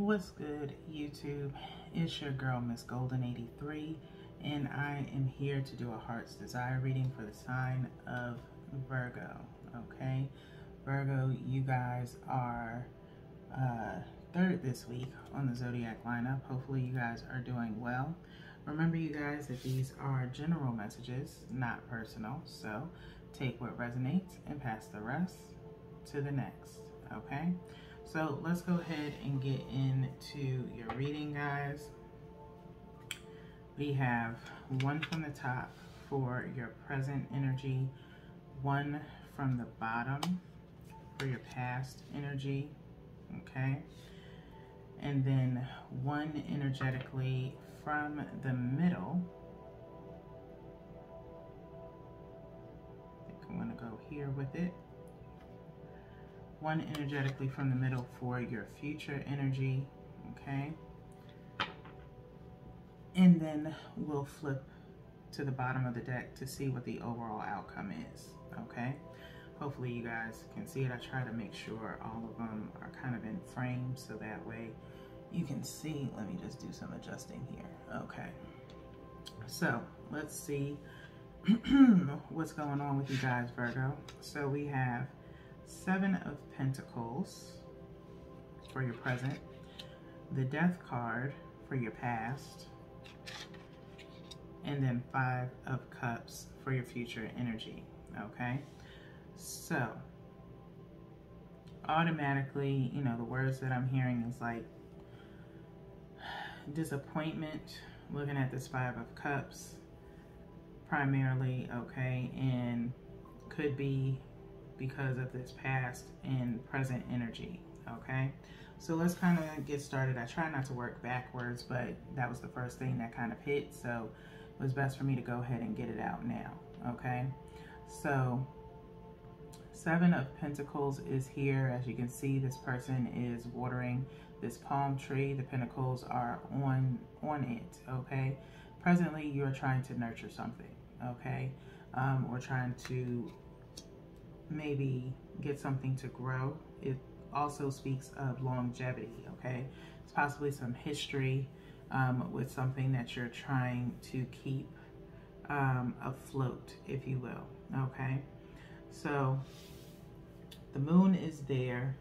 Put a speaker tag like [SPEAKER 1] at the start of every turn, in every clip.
[SPEAKER 1] What's good, YouTube? It's your girl, Miss Golden 83, and I am here to do a heart's desire reading for the sign of Virgo. Okay, Virgo, you guys are uh, third this week on the zodiac lineup. Hopefully, you guys are doing well. Remember, you guys, that these are general messages, not personal. So, take what resonates and pass the rest to the next. Okay. So let's go ahead and get into your reading, guys. We have one from the top for your present energy, one from the bottom for your past energy, okay? And then one energetically from the middle. I think I'm gonna go here with it one energetically from the middle for your future energy, okay? And then we'll flip to the bottom of the deck to see what the overall outcome is, okay? Hopefully you guys can see it. I try to make sure all of them are kind of in frame so that way you can see. Let me just do some adjusting here, okay? So let's see what's going on with you guys, Virgo. So we have Seven of Pentacles for your present, the Death card for your past, and then Five of Cups for your future energy, okay? So, automatically, you know, the words that I'm hearing is like disappointment, looking at this Five of Cups, primarily, okay, and could be because of this past and present energy, okay? So let's kind of get started. I try not to work backwards, but that was the first thing that kind of hit, so it was best for me to go ahead and get it out now, okay? So Seven of Pentacles is here. As you can see, this person is watering this palm tree. The pentacles are on, on it, okay? Presently, you're trying to nurture something, okay? Um, or trying to maybe get something to grow. It also speaks of longevity, okay? It's possibly some history um, with something that you're trying to keep um, afloat, if you will, okay? So the moon is there.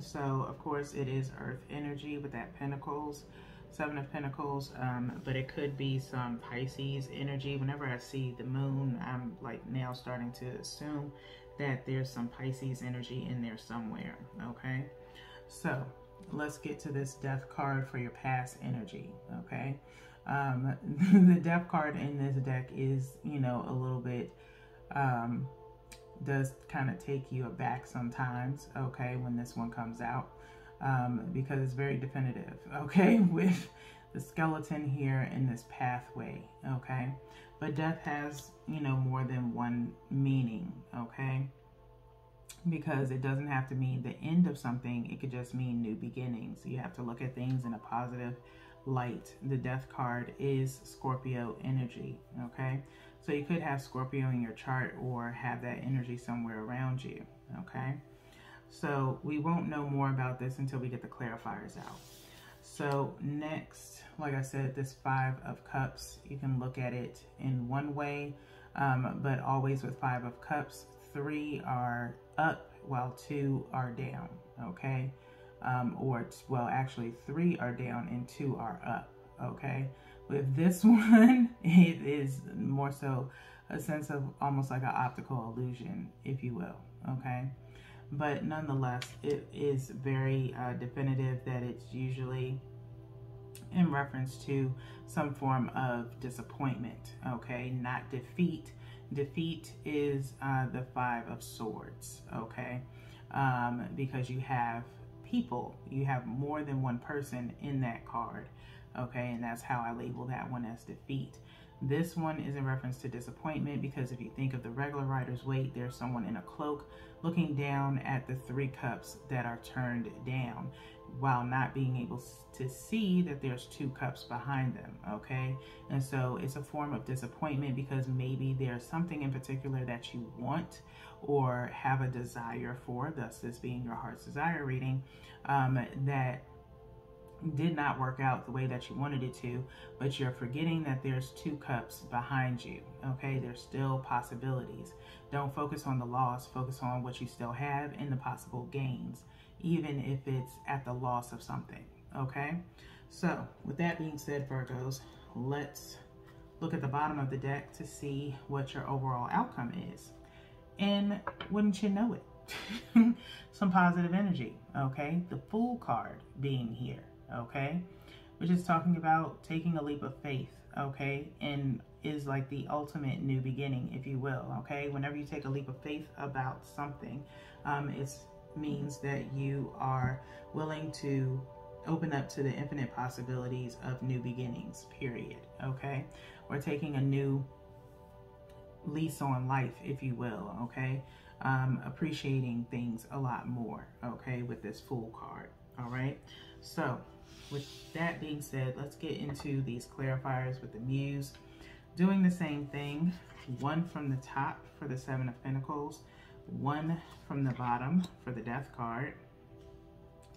[SPEAKER 1] So, of course, it is earth energy with that pentacles, seven of pentacles, um, but it could be some Pisces energy. Whenever I see the moon, I'm like now starting to assume that there's some Pisces energy in there somewhere, okay? So let's get to this death card for your past energy, okay? Um, the death card in this deck is, you know, a little bit, um, does kind of take you aback sometimes, okay, when this one comes out, um, because it's very definitive, okay, with the skeleton here in this pathway, okay? But death has, you know, more than one meaning, okay? Because it doesn't have to mean the end of something. It could just mean new beginnings. You have to look at things in a positive light. The death card is Scorpio energy, okay? So you could have Scorpio in your chart or have that energy somewhere around you, okay? So we won't know more about this until we get the clarifiers out. So next, like I said, this Five of Cups, you can look at it in one way, um, but always with Five of Cups, three are up while two are down, okay? Um, or, well, actually three are down and two are up, okay? With this one, it is more so a sense of almost like an optical illusion, if you will, okay? But nonetheless, it is very uh, definitive that it's usually in reference to some form of disappointment, okay? Not defeat. Defeat is uh, the Five of Swords, okay? Um, because you have people, you have more than one person in that card, okay? And that's how I label that one as defeat. This one is in reference to disappointment because if you think of the regular Rider's Waite, there's someone in a cloak looking down at the three cups that are turned down while not being able to see that there's two cups behind them, okay? And so it's a form of disappointment because maybe there's something in particular that you want or have a desire for, thus this being your heart's desire reading, um, that did not work out the way that you wanted it to, but you're forgetting that there's two cups behind you. Okay, there's still possibilities. Don't focus on the loss, focus on what you still have and the possible gains, even if it's at the loss of something. Okay, so with that being said, Virgos, let's look at the bottom of the deck to see what your overall outcome is. And wouldn't you know it? Some positive energy, okay? The Fool card being here okay? Which is talking about taking a leap of faith, okay? And is like the ultimate new beginning, if you will, okay? Whenever you take a leap of faith about something, um, it means that you are willing to open up to the infinite possibilities of new beginnings, period, okay? Or taking a new lease on life, if you will, okay? Um, appreciating things a lot more, okay, with this Fool card, all right? So, with that being said, let's get into these clarifiers with the Muse. Doing the same thing, one from the top for the Seven of Pentacles, one from the bottom for the Death card,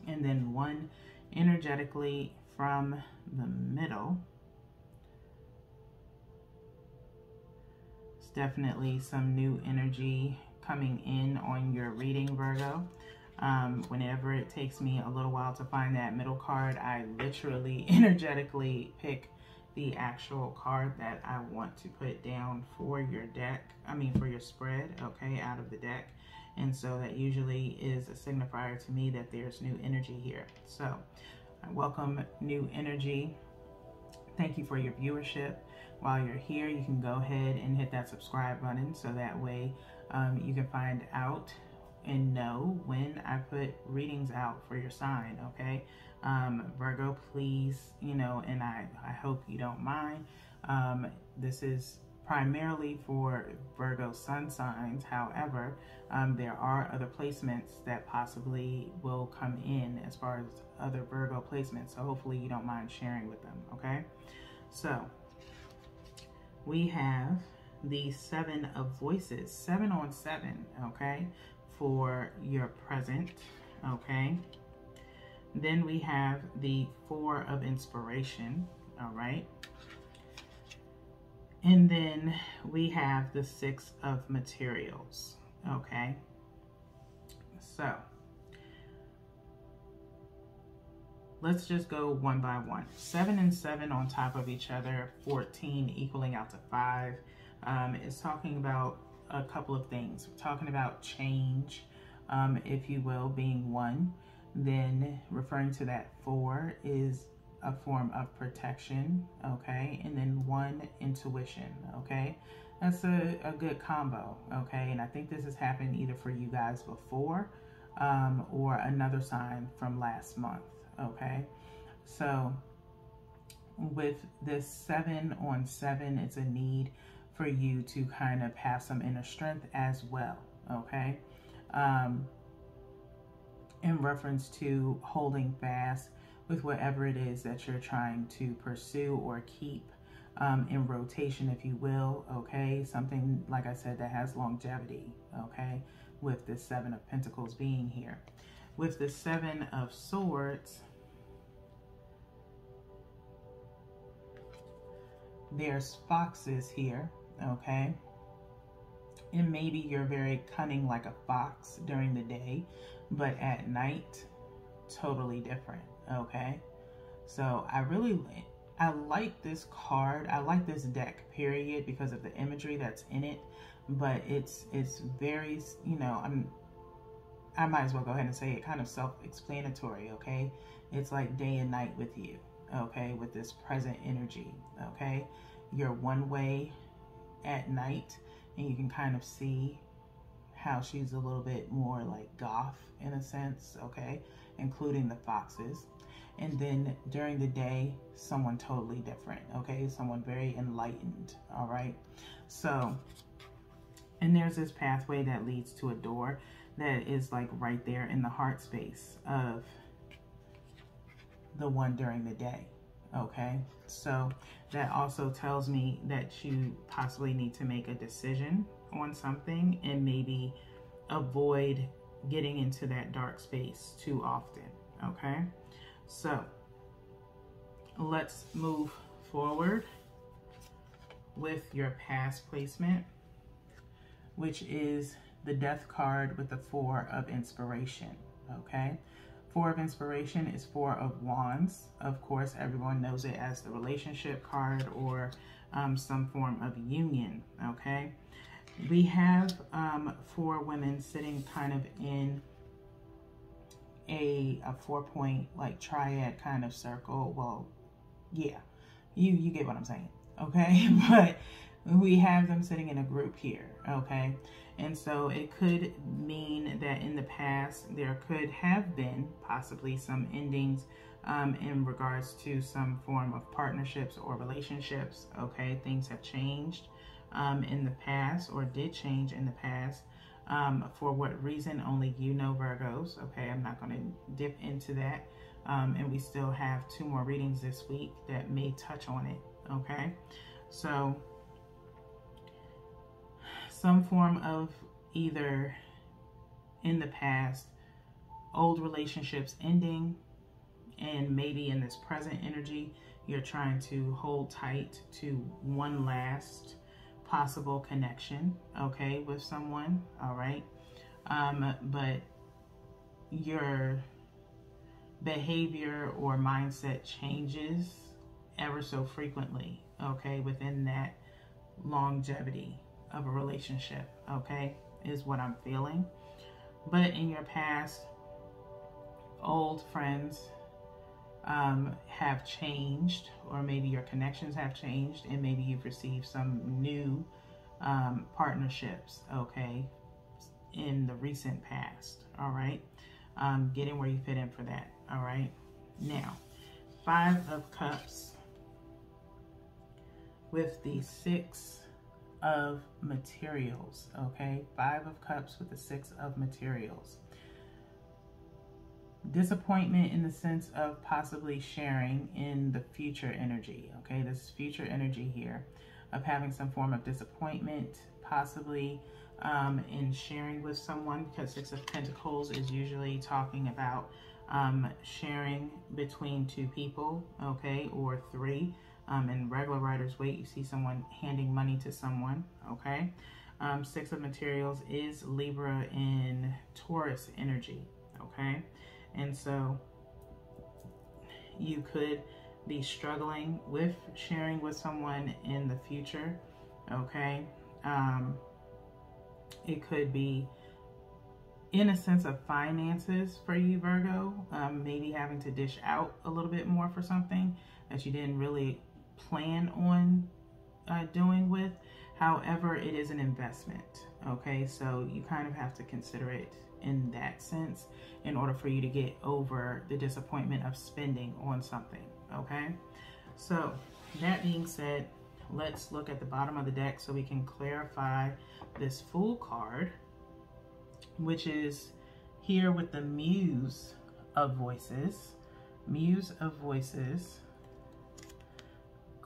[SPEAKER 1] and then one energetically from the middle. It's definitely some new energy coming in on your reading, Virgo. Um, whenever it takes me a little while to find that middle card, I literally energetically pick the actual card that I want to put down for your deck, I mean for your spread, okay, out of the deck. And so that usually is a signifier to me that there's new energy here. So I welcome new energy. Thank you for your viewership. While you're here, you can go ahead and hit that subscribe button so that way um, you can find out and know when I put readings out for your sign, okay? Um, Virgo, please, you know, and I, I hope you don't mind. Um, this is primarily for Virgo sun signs. However, um, there are other placements that possibly will come in as far as other Virgo placements. So hopefully you don't mind sharing with them, okay? So we have the seven of voices, seven on seven, okay? For your present, okay? Then we have the four of inspiration, all right? And then we have the six of materials, okay? So, let's just go one by one. Seven and seven on top of each other, 14 equaling out to five. Um, it's talking about a couple of things. We're talking about change, um, if you will, being one. Then referring to that four is a form of protection, okay? And then one, intuition, okay? That's a, a good combo, okay? And I think this has happened either for you guys before um, or another sign from last month, okay? So with this seven on seven, it's a need for you to kind of have some inner strength as well, okay? Um, in reference to holding fast with whatever it is that you're trying to pursue or keep um, in rotation, if you will, okay? Something, like I said, that has longevity, okay? With the Seven of Pentacles being here. With the Seven of Swords, there's foxes here, okay? And maybe you're very cunning like a fox during the day, but at night, totally different, okay? So I really, I like this card. I like this deck, period, because of the imagery that's in it. But it's, it's very, you know, I'm, I might as well go ahead and say it kind of self-explanatory, okay? It's like day and night with you, okay? With this present energy, okay? You're one way at night and you can kind of see how she's a little bit more like goth in a sense, okay, including the foxes. And then during the day, someone totally different, okay, someone very enlightened, all right. So, and there's this pathway that leads to a door that is like right there in the heart space of the one during the day, okay. So that also tells me that you possibly need to make a decision on something and maybe avoid getting into that dark space too often, okay? So let's move forward with your past placement, which is the death card with the four of inspiration, okay? Four of inspiration is four of wands. Of course, everyone knows it as the relationship card or um, some form of union, okay? We have um, four women sitting kind of in a, a four point like triad kind of circle. Well, yeah, you, you get what I'm saying, okay? but we have them sitting in a group here, okay? And so it could mean that in the past there could have been possibly some endings um, in regards to some form of partnerships or relationships. Okay, things have changed um, in the past or did change in the past. Um, for what reason, only you know, Virgos. Okay, I'm not going to dip into that. Um, and we still have two more readings this week that may touch on it. Okay, so some form of either in the past, old relationships ending, and maybe in this present energy, you're trying to hold tight to one last possible connection, okay, with someone, all right? Um, but your behavior or mindset changes ever so frequently, okay, within that longevity, of a relationship, okay, is what I'm feeling. But in your past, old friends um, have changed, or maybe your connections have changed, and maybe you've received some new um, partnerships, okay, in the recent past, all right? Um, getting where you fit in for that, all right? Now, Five of Cups with the Six of materials, okay? Five of cups with the six of materials. Disappointment in the sense of possibly sharing in the future energy, okay? This future energy here of having some form of disappointment, possibly um, in sharing with someone because Six of Pentacles is usually talking about um, sharing between two people, okay, or three. Um, in regular Rider's Waite, you see someone handing money to someone, okay? Um, six of materials is Libra in Taurus energy, okay? And so you could be struggling with sharing with someone in the future, okay? Um, it could be in a sense of finances for you, Virgo, um, maybe having to dish out a little bit more for something that you didn't really plan on uh, doing with. However, it is an investment. Okay, so you kind of have to consider it in that sense in order for you to get over the disappointment of spending on something. Okay, so that being said, let's look at the bottom of the deck so we can clarify this Fool card, which is here with the Muse of Voices. Muse of Voices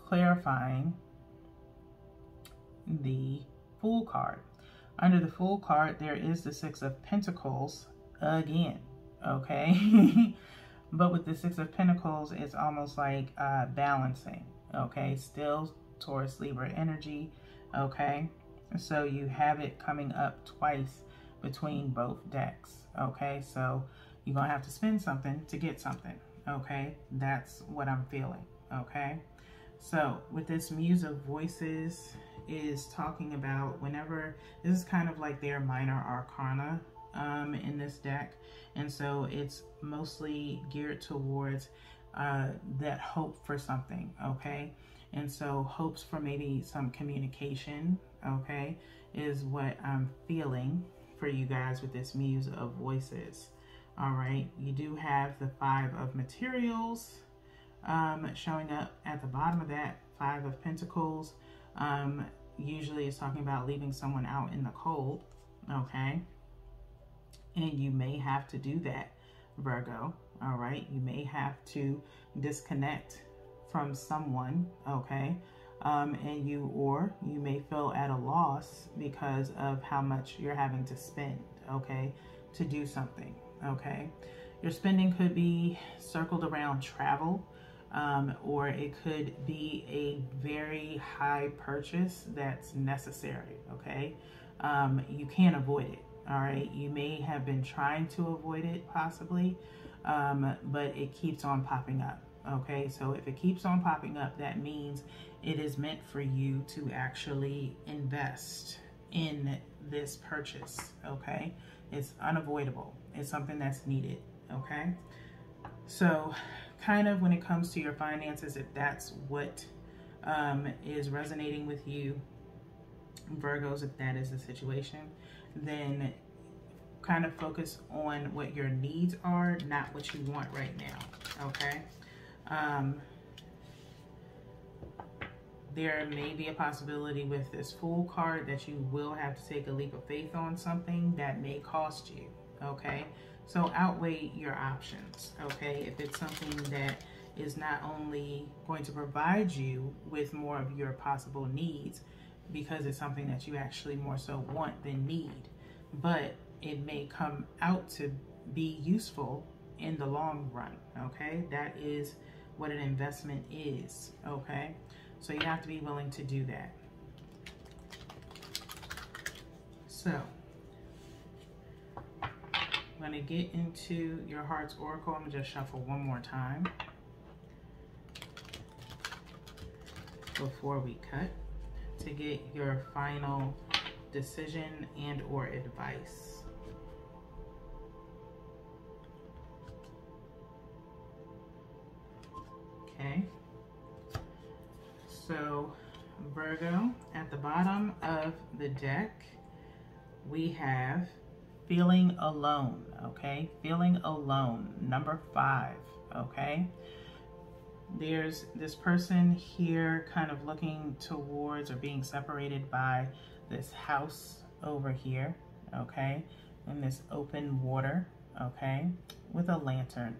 [SPEAKER 1] clarifying the Fool card. Under the Fool card, there is the Six of Pentacles again, okay? but with the Six of Pentacles, it's almost like uh, balancing, okay? Still Taurus Libra energy, okay? So you have it coming up twice between both decks, okay? So you're going to have to spend something to get something, okay? That's what I'm feeling, okay? So with this Muse of Voices is talking about whenever, this is kind of like their minor arcana um, in this deck. And so it's mostly geared towards uh, that hope for something, okay? And so hopes for maybe some communication, okay, is what I'm feeling for you guys with this Muse of Voices. All right, you do have the Five of Materials, um, showing up at the bottom of that Five of Pentacles. Um, usually it's talking about leaving someone out in the cold, okay? And you may have to do that, Virgo, all right? You may have to disconnect from someone, okay? Um, and you, or you may feel at a loss because of how much you're having to spend, okay, to do something, okay? Your spending could be circled around travel, Um, or it could be a very high purchase that's necessary, okay? Um, you can't avoid it, all right? You may have been trying to avoid it possibly, um, but it keeps on popping up, okay? So if it keeps on popping up, that means it is meant for you to actually invest in this purchase, okay? It's unavoidable. It's something that's needed, okay? So kind of when it comes to your finances, if that's what um, is resonating with you, Virgos, if that is the situation, then kind of focus on what your needs are, not what you want right now, okay? Um, there may be a possibility with this Fool card that you will have to take a leap of faith on something that may cost you, okay? So outweigh your options, okay? If it's something that is not only going to provide you with more of your possible needs because it's something that you actually more so want than need, but it may come out to be useful in the long run, okay? That is what an investment is, okay? So you have to be willing to do that. So, going to get into your heart's oracle. I'm going to just shuffle one more time before we cut to get your final decision and or advice. Okay. So Virgo, at the bottom of the deck, we have feeling alone, okay? Feeling alone, number five, okay? There's this person here kind of looking towards or being separated by this house over here, okay? In this open water, okay? With a lantern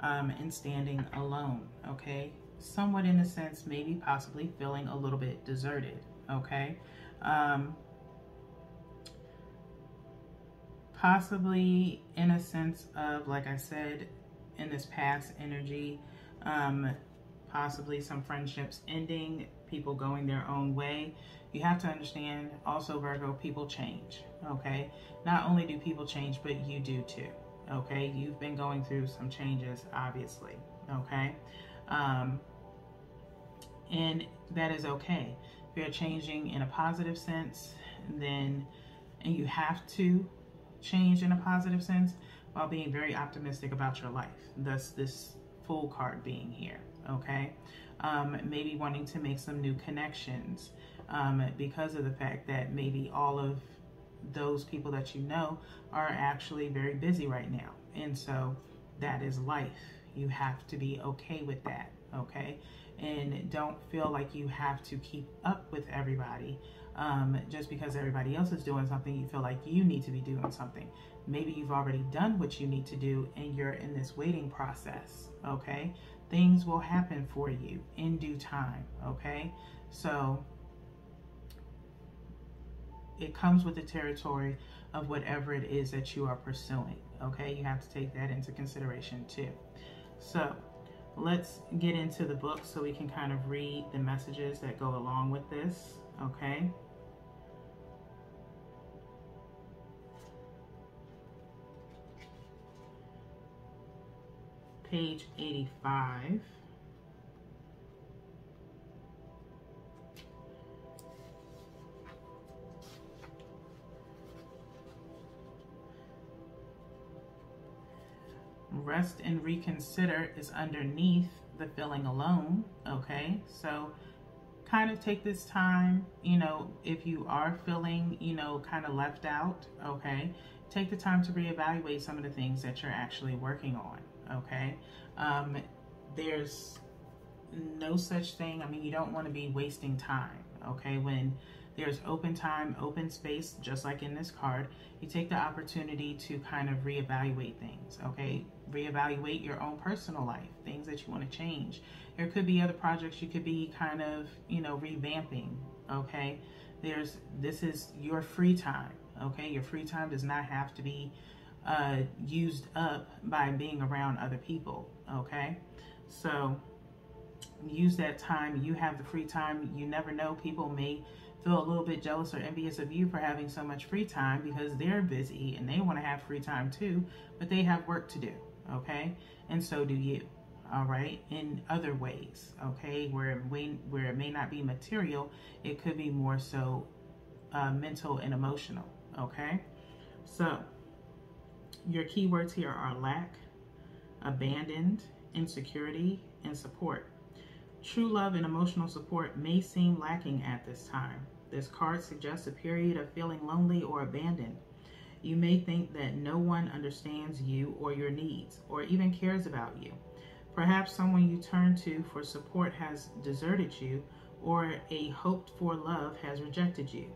[SPEAKER 1] um, and standing alone, okay? somewhat in a sense, maybe possibly feeling a little bit deserted, okay? Um, possibly in a sense of, like I said, in this past energy, um, possibly some friendships ending, people going their own way. You have to understand also, Virgo, people change, okay? Not only do people change, but you do too, okay? You've been going through some changes, obviously, okay? Um, and that is okay. If you're changing in a positive sense, then and you have to change in a positive sense while being very optimistic about your life. Thus, this Fool card being here. Okay, um, maybe wanting to make some new connections um, because of the fact that maybe all of those people that you know are actually very busy right now, and so that is life. You have to be okay with that. Okay and don't feel like you have to keep up with everybody um, just because everybody else is doing something you feel like you need to be doing something. Maybe you've already done what you need to do and you're in this waiting process okay? Things will happen for you in due time okay? So it comes with the territory of whatever it is that you are pursuing okay? You have to take that into consideration too. So let's get into the book so we can kind of read the messages that go along with this, okay? Page 85. rest and reconsider is underneath the feeling alone, okay? So kind of take this time, you know, if you are feeling, you know, kind of left out, okay? Take the time to reevaluate some of the things that you're actually working on, okay? Um, there's no such thing, I mean, you don't want to be wasting time, okay? When there's open time, open space, just like in this card, you take the opportunity to kind of reevaluate things, okay? reevaluate your own personal life, things that you want to change. There could be other projects you could be kind of, you know, revamping, okay? There's, this is your free time, okay? Your free time does not have to be uh, used up by being around other people, okay? So use that time. You have the free time. You never know. People may feel a little bit jealous or envious of you for having so much free time because they're busy and they want to have free time too, but they have work to do, okay? And so do you, all right? In other ways, okay? Where it may, where it may not be material, it could be more so uh, mental and emotional, okay? So your keywords here are lack, abandoned, insecurity, and support. True love and emotional support may seem lacking at this time. This card suggests a period of feeling lonely or abandoned. You may think that no one understands you or your needs, or even cares about you. Perhaps someone you turn to for support has deserted you, or a hoped for love has rejected you.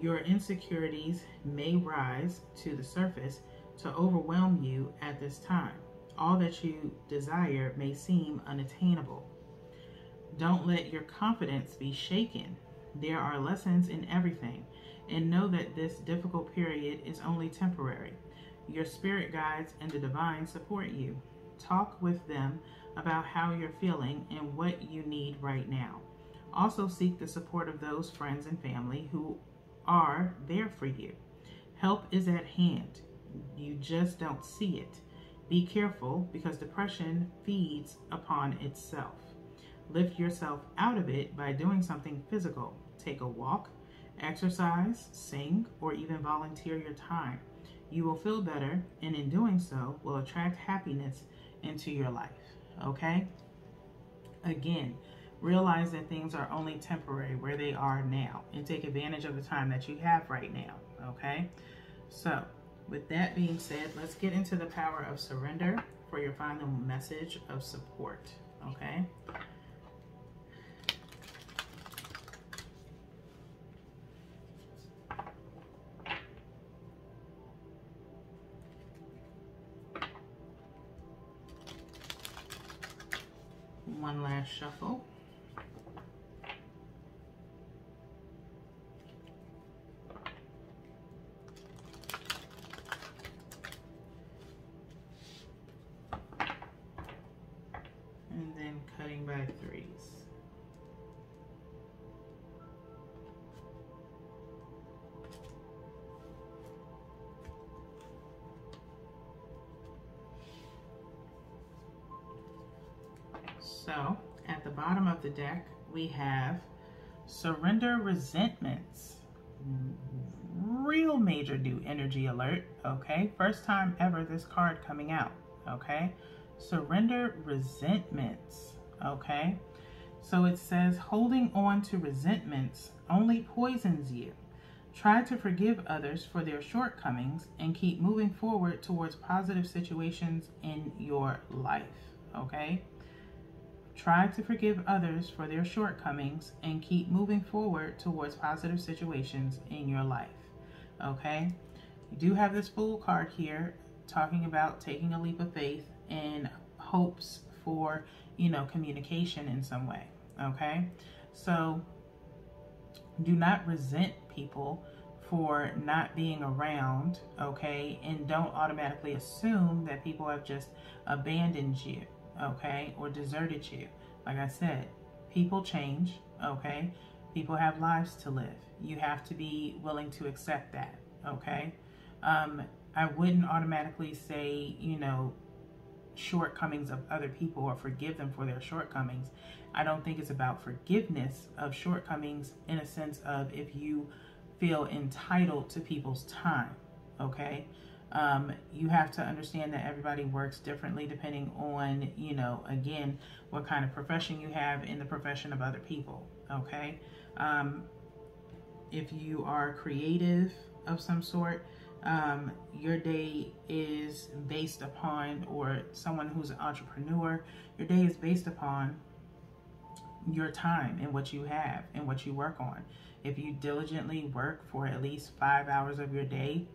[SPEAKER 1] Your insecurities may rise to the surface to overwhelm you at this time. All that you desire may seem unattainable. Don't let your confidence be shaken. There are lessons in everything, and know that this difficult period is only temporary. Your spirit guides and the divine support you. Talk with them about how you're feeling and what you need right now. Also, seek the support of those friends and family who are there for you. Help is at hand. You just don't see it. Be careful because depression feeds upon itself. Lift yourself out of it by doing something physical. Take a walk, exercise, sing, or even volunteer your time. You will feel better, and in doing so, will attract happiness into your life. Okay? Again, realize that things are only temporary where they are now and take advantage of the time that you have right now. Okay? So, with that being said, let's get into the power of surrender for your final message of support. Okay? Shuffle. And then cutting by threes. So at the bottom of the deck, we have surrender resentments. Real major new energy alert, okay? First time ever this card coming out, okay? Surrender resentments, okay? So it says holding on to resentments only poisons you. Try to forgive others for their shortcomings and keep moving forward towards positive situations in your life, okay? Try to forgive others for their shortcomings and keep moving forward towards positive situations in your life. Okay? You do have this Fool card here talking about taking a leap of faith and hopes for, you know, communication in some way. Okay? So do not resent people for not being around, okay? And don't automatically assume that people have just abandoned you okay, or deserted you. Like I said, people change, okay? People have lives to live. You have to be willing to accept that, okay? Um, I wouldn't automatically say, you know, shortcomings of other people or forgive them for their shortcomings. I don't think it's about forgiveness of shortcomings in a sense of if you feel entitled to people's time, okay? Um, you have to understand that everybody works differently depending on, you know, again, what kind of profession you have in the profession of other people. Okay. Um, if you are creative of some sort, um, your day is based upon, or someone who's an entrepreneur, your day is based upon your time and what you have and what you work on. If you diligently work for at least five hours of your day,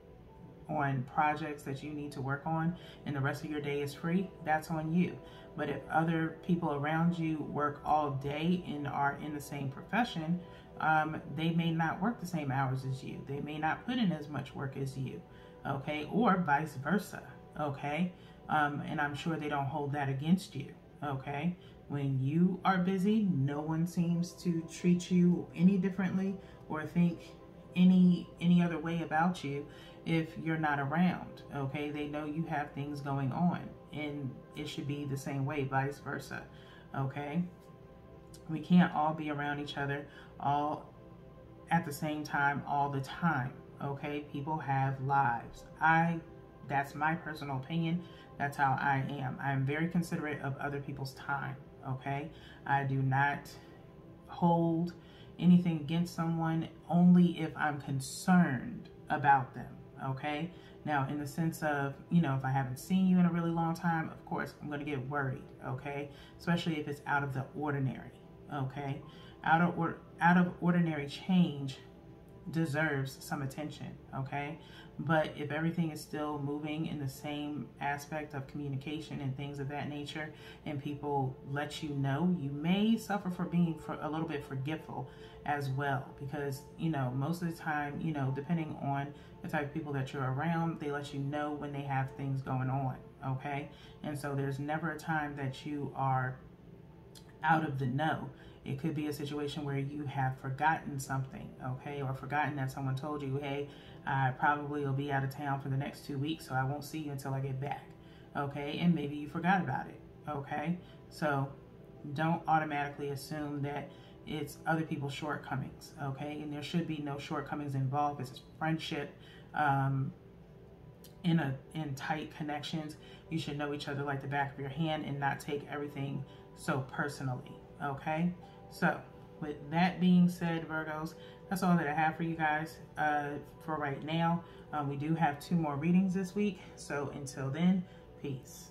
[SPEAKER 1] on projects that you need to work on and the rest of your day is free, that's on you. But if other people around you work all day and are in the same profession, um, they may not work the same hours as you. They may not put in as much work as you, okay? Or vice versa, okay? Um, and I'm sure they don't hold that against you, okay? When you are busy, no one seems to treat you any differently or think any any other way about you if you're not around, okay? They know you have things going on and it should be the same way, vice versa, okay? We can't all be around each other all at the same time all the time, okay? People have lives. I, that's my personal opinion. That's how I am. I'm very considerate of other people's time, okay? I do not hold anything against someone only if I'm concerned about them, okay? Now, in the sense of, you know, if I haven't seen you in a really long time, of course, I'm going to get worried, okay? Especially if it's out of the ordinary, okay? Out of, or, out of ordinary change deserves some attention, okay? But if everything is still moving in the same aspect of communication and things of that nature, and people let you know, you may suffer for being for a little bit forgetful as well. Because, you know, most of the time, you know, depending on the type of people that you're around, they let you know when they have things going on, okay? And so there's never a time that you are out of the know. It could be a situation where you have forgotten something, okay, or forgotten that someone told you, hey, I probably will be out of town for the next two weeks, so I won't see you until I get back, okay, and maybe you forgot about it, okay? So don't automatically assume that it's other people's shortcomings, okay, and there should be no shortcomings involved. It's friendship, um, in a in tight connections, you should know each other like the back of your hand and not take everything so personally. Okay, so with that being said, Virgos, that's all that I have for you guys uh, for right now. Um, we do have two more readings this week. So until then, peace.